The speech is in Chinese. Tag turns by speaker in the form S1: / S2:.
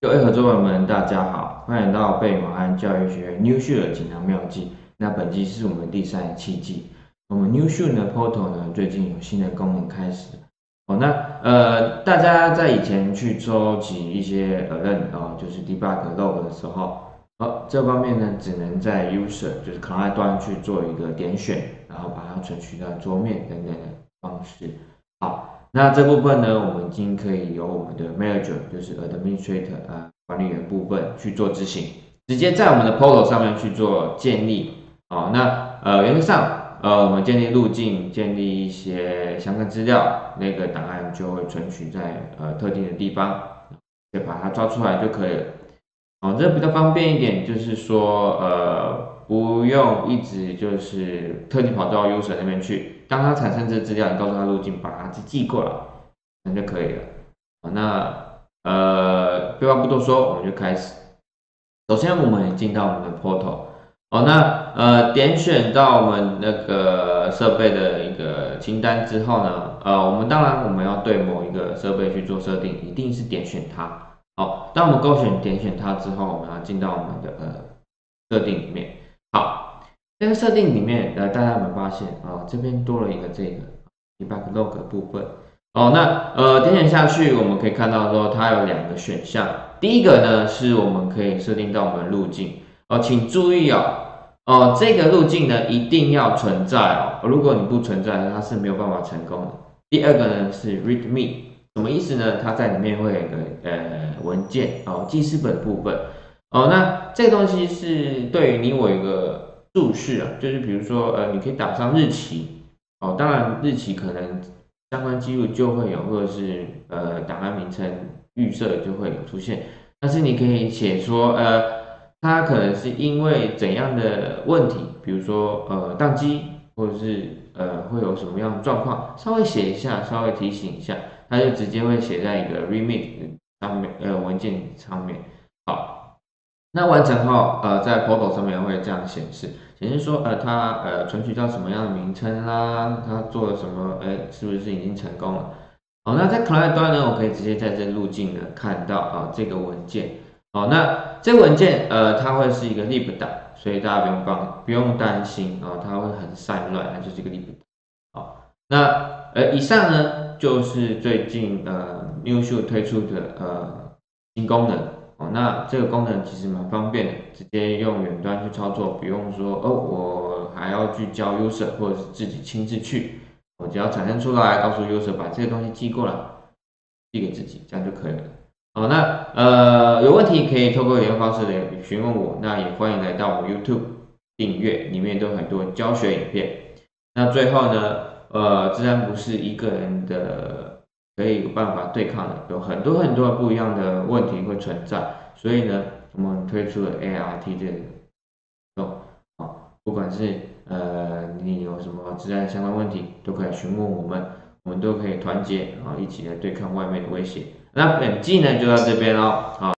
S1: 各位合作伙伴们，大家好，欢迎到贝马安教育学院 New s h o e 锦囊妙计。那本季是我们第三十七季。我们 New s h o e 的 Portal 呢，最近有新的功能开始。哦，那呃，大家在以前去收集一些呃认哦，就是 debug log 的时候，好，这方面呢，只能在 user 就是 client 端去做一个点选，然后把它存取到桌面等等的方式。好，那这部分呢，我们已经可以由我们的 manager 就是 administrator 啊管理员部分去做执行，直接在我们的 portal 上面去做建立。好，那呃，原则上。呃，我们建立路径，建立一些相关资料，那个档案就会存取在呃特定的地方，就把它抓出来就可以了。哦，这比较方便一点，就是说呃不用一直就是特地跑到 user 那边去，当它产生这资料，你告诉他路径，把它寄过来，那就可以了。好那呃废话不多说，我们就开始。首先，我们进到我们的 portal。哦，那呃点选到我们那个设备的一个清单之后呢，呃，我们当然我们要对某一个设备去做设定，一定是点选它。好，当我们勾选点选它之后，我们要进到我们的呃设定里面。好，这个设定里面，呃，大家有没有发现啊？这边多了一个这个 debug log 部分。哦，那呃点选下去，我们可以看到说它有两个选项。第一个呢，是我们可以设定到我们的路径。哦，请注意哦。哦，这个路径呢一定要存在哦，如果你不存在，它是没有办法成功的。第二个呢是 README，什么意思呢？它在里面会有一个呃文件哦，记事本部分哦。那这东西是对于你我一个注释啊，就是比如说呃，你可以打上日期哦，当然日期可能相关记录就会有，或者是呃档案名称预设就会有出现，但是你可以写说呃。它可能是因为怎样的问题，比如说呃宕机，或者是呃会有什么样的状况，稍微写一下，稍微提醒一下，它就直接会写在一个 remit 上面，呃文件上面。好，那完成后，呃在 portal 上面会这样显示，显示说呃它呃存取到什么样的名称啦，它做了什么，哎是不是已经成功了？好，那在 client 端呢，我可以直接在这路径呢看到啊这个文件。好，那这个文件呃，它会是一个 lib 档，所以大家不用放，不用担心啊，它会很散乱，它就是一个 lib 档。好，那呃，以上呢就是最近呃 New s h o e 推出的呃新功能哦。那这个功能其实蛮方便的，直接用远端去操作，不用说哦，我还要去教 user 或者是自己亲自去，我只要产生出来，告诉 user 把这个东西寄过来，寄给自己，这样就可以了。好，那呃有问题可以透过联络方式来询问我，那也欢迎来到我 YouTube 订阅，里面都很多教学影片。那最后呢，呃，自然不是一个人的可以有办法对抗的，有很多很多不一样的问题会存在，所以呢，我们推出了 ART 这个哦，好，不管是呃你有什么自然相关问题，都可以询问我们，我们都可以团结啊，一起来对抗外面的威胁。那本季呢就到这边喽，好。